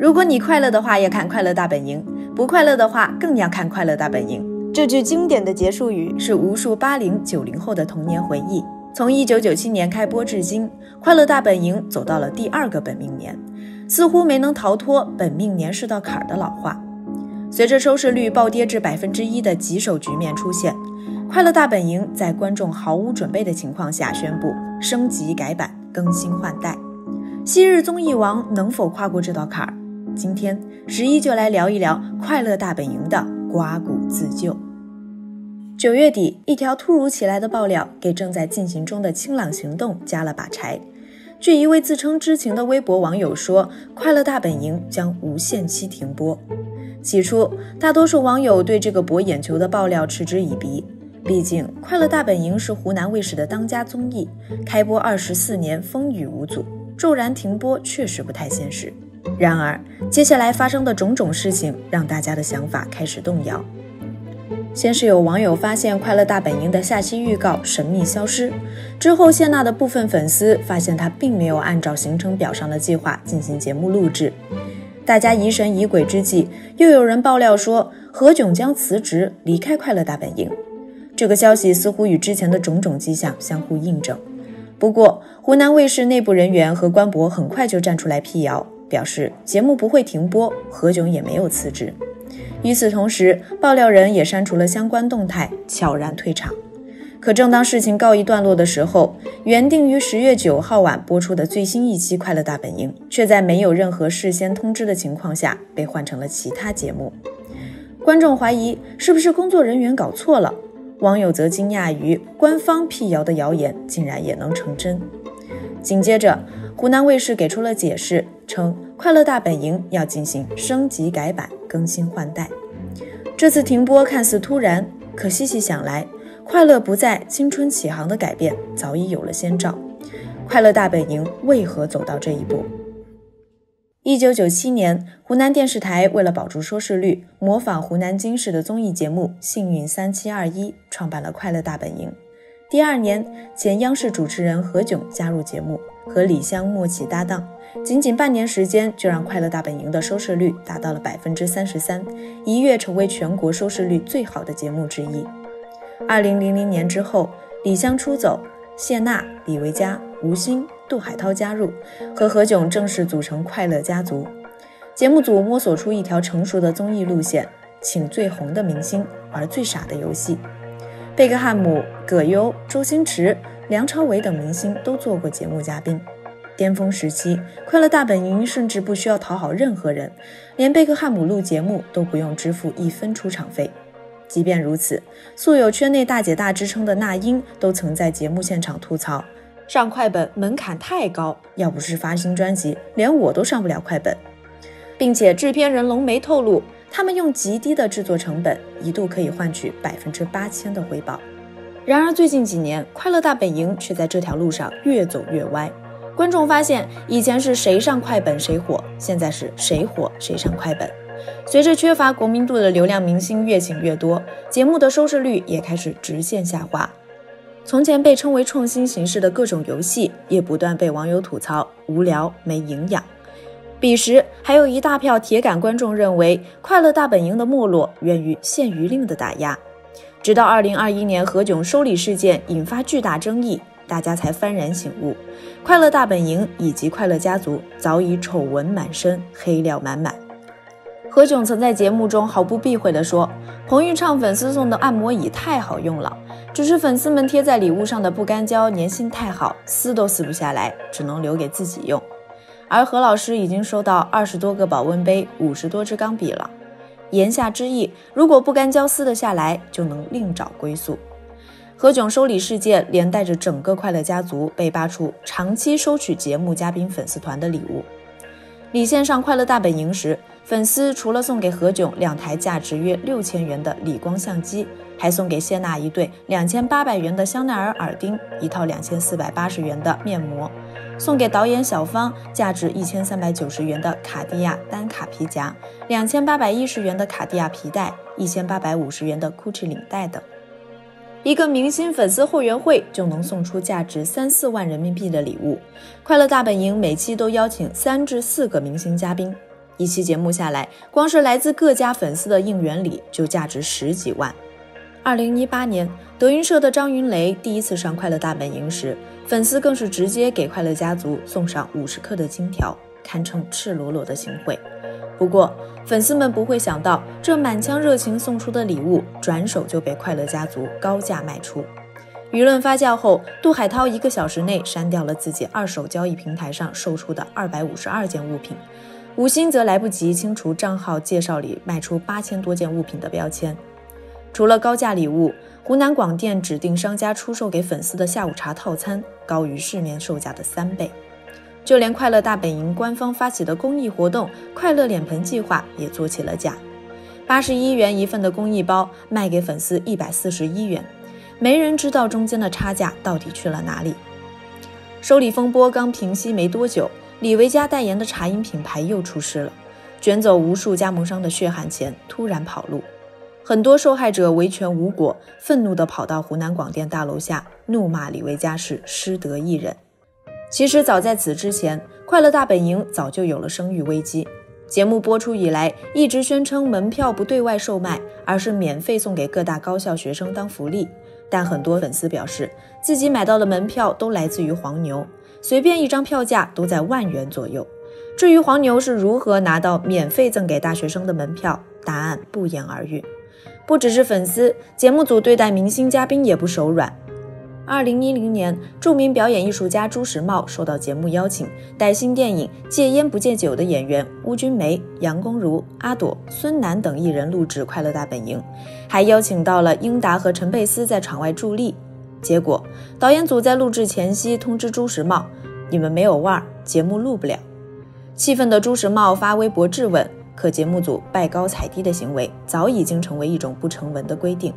如果你快乐的话，要看《快乐大本营》；不快乐的话，更要看《快乐大本营》。这句经典的结束语是无数八零九零后的童年回忆。从一九九七年开播至今，《快乐大本营》走到了第二个本命年，似乎没能逃脱本命年是道坎儿的老话。随着收视率暴跌至百分之一的棘手局面出现，《快乐大本营》在观众毫无准备的情况下宣布升级改版、更新换代。昔日综艺王能否跨过这道坎儿？今天十一就来聊一聊《快乐大本营》的刮骨自救。九月底，一条突如其来的爆料给正在进行中的清朗行动加了把柴。据一位自称知情的微博网友说，《快乐大本营》将无限期停播。起初，大多数网友对这个博眼球的爆料嗤之以鼻，毕竟《快乐大本营》是湖南卫视的当家综艺，开播二十四年风雨无阻，骤然停播确实不太现实。然而，接下来发生的种种事情让大家的想法开始动摇。先是有网友发现《快乐大本营》的下期预告神秘消失，之后谢娜的部分粉丝发现她并没有按照行程表上的计划进行节目录制。大家疑神疑鬼之际，又有人爆料说何炅将辞职离开《快乐大本营》。这个消息似乎与之前的种种迹象相互印证。不过，湖南卫视内部人员和官博很快就站出来辟谣，表示节目不会停播，何炅也没有辞职。与此同时，爆料人也删除了相关动态，悄然退场。可正当事情告一段落的时候，原定于十月九号晚播出的最新一期《快乐大本营》，却在没有任何事先通知的情况下被换成了其他节目。观众怀疑是不是工作人员搞错了，网友则惊讶于官方辟谣的谣言竟然也能成真。紧接着，湖南卫视给出了解释，称《快乐大本营》要进行升级改版、更新换代。这次停播看似突然，可细细想来，快乐不在，青春启航的改变早已有了先兆。快乐大本营为何走到这一步？一九九七年，湖南电视台为了保住收视率，模仿湖南经视的综艺节目《幸运三七二一》，创办了快乐大本营。第二年，前央视主持人何炅加入节目。和李湘默契搭档，仅仅半年时间就让《快乐大本营》的收视率达到了百分之三十三，一跃成为全国收视率最好的节目之一。二零零零年之后，李湘出走，谢娜、李维嘉、吴昕、杜海涛加入，和何炅正式组成快乐家族。节目组摸索出一条成熟的综艺路线，请最红的明星玩最傻的游戏。贝克汉姆、葛优、周星驰。梁朝伟等明星都做过节目嘉宾。巅峰时期，《快乐大本营》甚至不需要讨好任何人，连贝克汉姆录节目都不用支付一分出场费。即便如此，素有圈内大姐大之称的那英都曾在节目现场吐槽：上快本门槛太高，要不是发新专辑，连我都上不了快本。并且制片人龙梅透露，他们用极低的制作成本，一度可以换取百分之八千的回报。然而，最近几年，《快乐大本营》却在这条路上越走越歪。观众发现，以前是谁上快本谁火，现在是谁火谁上快本。随着缺乏国民度的流量明星越请越多，节目的收视率也开始直线下滑。从前被称为创新形式的各种游戏，也不断被网友吐槽无聊没营养。彼时，还有一大票铁杆观众认为，《快乐大本营》的没落源于限娱令的打压。直到二零二一年何炅收礼事件引发巨大争议，大家才幡然醒悟：快乐大本营以及快乐家族早已丑闻满身，黑料满满。何炅曾在节目中毫不避讳地说：“彭昱畅粉丝送的按摩椅太好用了，只是粉丝们贴在礼物上的不干胶粘性太好，撕都撕不下来，只能留给自己用。”而何老师已经收到二十多个保温杯、五十多支钢笔了。言下之意，如果不干胶撕得下来，就能另找归宿。何炅收礼事件连带着整个快乐家族被扒出长期收取节目嘉宾粉丝团的礼物。李现上快乐大本营时，粉丝除了送给何炅两台价值约六千元的理光相机，还送给谢娜一对两千八百元的香奈儿耳钉，一套两千四百八十元的面膜。送给导演小方价值一千三百九十元的卡地亚单卡皮夹，两千八百一十元的卡地亚皮带，一千八百五十元的 GUCCI 领带等。一个明星粉丝后援会就能送出价值三四万人民币的礼物。快乐大本营每期都邀请三至四个明星嘉宾，一期节目下来，光是来自各家粉丝的应援礼就价值十几万。二零一八年，德云社的张云雷第一次上《快乐大本营》时，粉丝更是直接给快乐家族送上五十克的金条，堪称赤裸裸的行贿。不过，粉丝们不会想到，这满腔热情送出的礼物，转手就被快乐家族高价卖出。舆论发酵后，杜海涛一个小时内删掉了自己二手交易平台上售出的二百五十二件物品，吴昕则来不及清除账号介绍里卖出八千多件物品的标签。除了高价礼物，湖南广电指定商家出售给粉丝的下午茶套餐高于市面售价的三倍，就连快乐大本营官方发起的公益活动“快乐脸盆计划”也做起了假，八十一元一份的公益包卖给粉丝一百四十一元，没人知道中间的差价到底去了哪里。收礼风波刚平息没多久，李维嘉代言的茶饮品牌又出事了，卷走无数加盟商的血汗钱，突然跑路。很多受害者维权无果，愤怒地跑到湖南广电大楼下，怒骂李维嘉是失德艺人。其实早在此之前，《快乐大本营》早就有了声誉危机。节目播出以来，一直宣称门票不对外售卖，而是免费送给各大高校学生当福利。但很多粉丝表示，自己买到的门票都来自于黄牛，随便一张票价都在万元左右。至于黄牛是如何拿到免费赠给大学生的门票，答案不言而喻。不只是粉丝，节目组对待明星嘉宾也不手软。二零一零年，著名表演艺术家朱时茂受到节目邀请，带新电影《戒烟不戒酒》的演员邬君梅、杨恭如、阿朵、孙楠等艺人录制《快乐大本营》，还邀请到了英达和陈佩斯在场外助力。结果，导演组在录制前夕通知朱时茂：“你们没有腕儿，节目录不了。”气愤的朱时茂发微博质问。可节目组拜高踩低的行为早已经成为一种不成文的规定。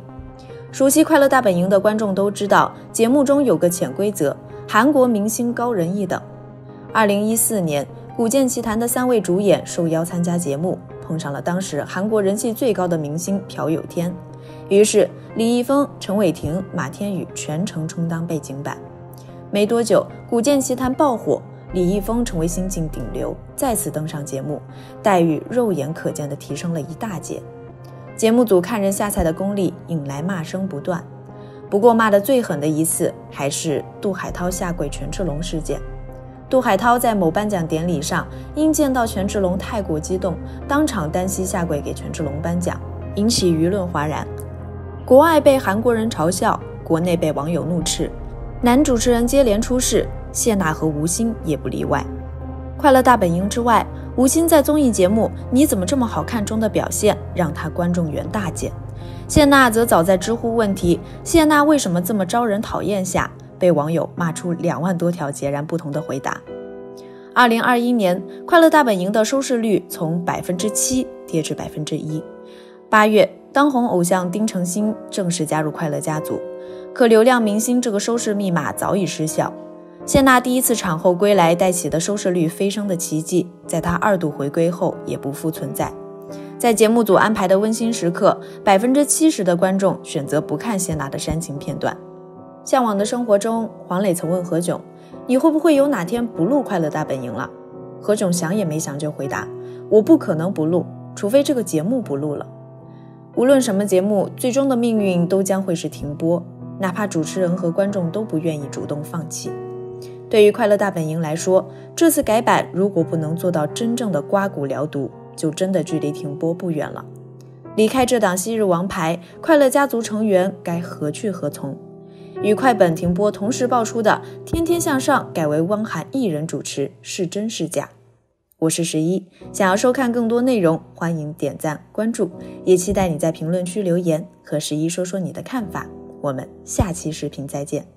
熟悉《快乐大本营》的观众都知道，节目中有个潜规则：韩国明星高人一等。二零一四年，《古剑奇谭》的三位主演受邀参加节目，碰上了当时韩国人气最高的明星朴有天，于是李易峰、陈伟霆、马天宇全程充当背景板。没多久，《古剑奇谭》爆火。李易峰成为新晋顶流，再次登上节目，待遇肉眼可见的提升了一大截。节目组看人下菜的功力引来骂声不断。不过骂得最狠的一次还是杜海涛下跪权志龙事件。杜海涛在某颁奖典礼上，因见到权志龙太过激动，当场单膝下跪给权志龙颁奖，引起舆论哗然。国外被韩国人嘲笑，国内被网友怒斥，男主持人接连出事。谢娜和吴昕也不例外。快乐大本营之外，吴昕在综艺节目《你怎么这么好看》中的表现让她观众缘大减。谢娜则早在知乎问题“谢娜为什么这么招人讨厌”下，被网友骂出两万多条截然不同的回答。二零二一年，《快乐大本营》的收视率从百分之七跌至百分之一。八月，当红偶像丁程鑫正式加入快乐家族，可流量明星这个收视密码早已失效。谢娜第一次产后归来带起的收视率飞升的奇迹，在她二度回归后也不复存在。在节目组安排的温馨时刻，百分之七十的观众选择不看谢娜的煽情片段。向往的生活中，黄磊曾问何炅：“你会不会有哪天不录《快乐大本营》了？”何炅想也没想就回答：“我不可能不录，除非这个节目不录了。无论什么节目，最终的命运都将会是停播，哪怕主持人和观众都不愿意主动放弃。”对于《快乐大本营》来说，这次改版如果不能做到真正的刮骨疗毒，就真的距离停播不远了。离开这档昔日王牌，快乐家族成员该何去何从？与快本停播同时爆出的《天天向上》改为汪涵一人主持，是真是假？我是十一，想要收看更多内容，欢迎点赞关注，也期待你在评论区留言和十一说说你的看法。我们下期视频再见。